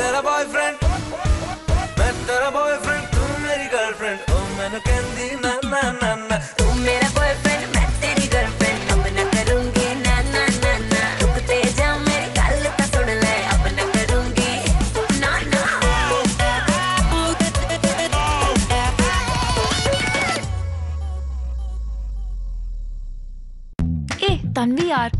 तेरा बॉयफ्रेंड मैं तेरा बॉयफ्रेंड तू मेरी गर्लफ्रेंड ओ मैंने कहती ना ना ना ना। तू मेरा बॉयफ्रेंड मैं तेरी गर्लफ्रेंड अब ना करूँगी ना ना ना ना। रुकते जा मेरी गल का सुन ले। अब ना करूँगी ना ना। ए तन्वी यार।